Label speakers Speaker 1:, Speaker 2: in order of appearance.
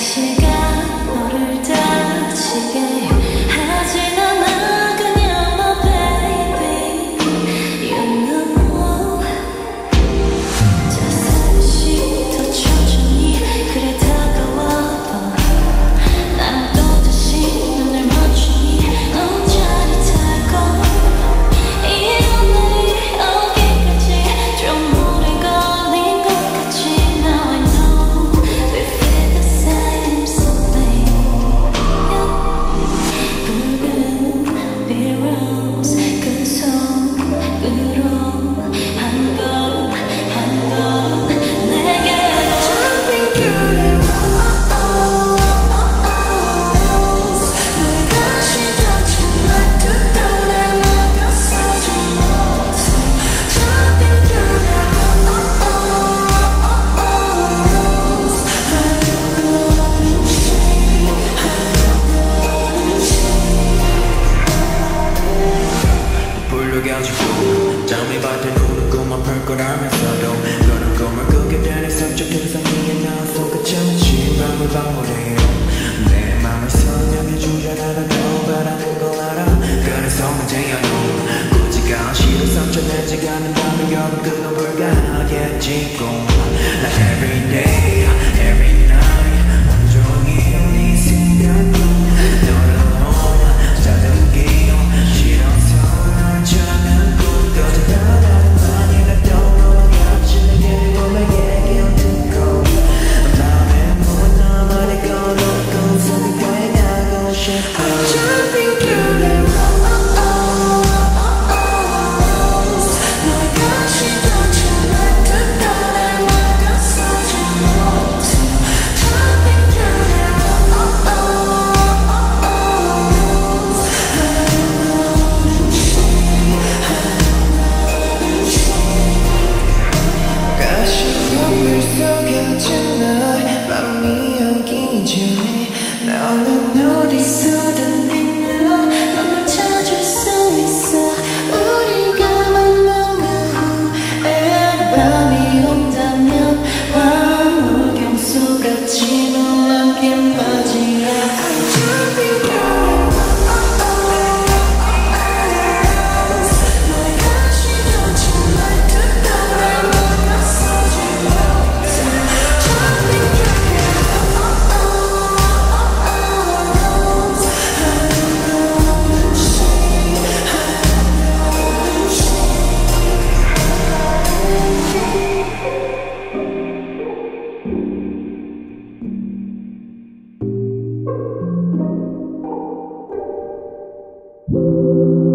Speaker 1: 날씨가 너를 다치게 해.
Speaker 2: 걸어가면서도 너는 꿈을 꾸게 되는 성적 등성이에 나와서 그참은 침방울 방울해요. 내 맘을 선명해 주려다가 너 바라는 걸 알아? 그래서 문제야 너 굳이 가시로 상처 내지 않는다면 여긴 그건 불가하게 짓고
Speaker 1: thank you